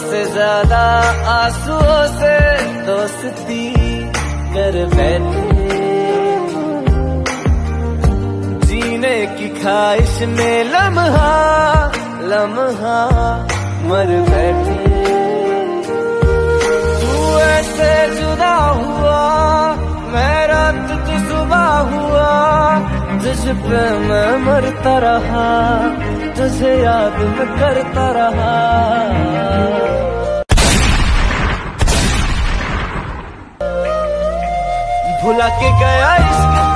से ज़्यादा आंसुओं से दोस्ती कर बैठे। जीने की ख्वाहिश में लम्हा लम्हा मर बैठे। तू ऐसे जुदा हुआ, मैं रात सुबह हुआ तुझ पे मैं मरता रहा, तुझे याद में करता रहा। भुला के गया इश्क